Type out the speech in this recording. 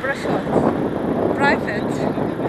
Brashot. Private.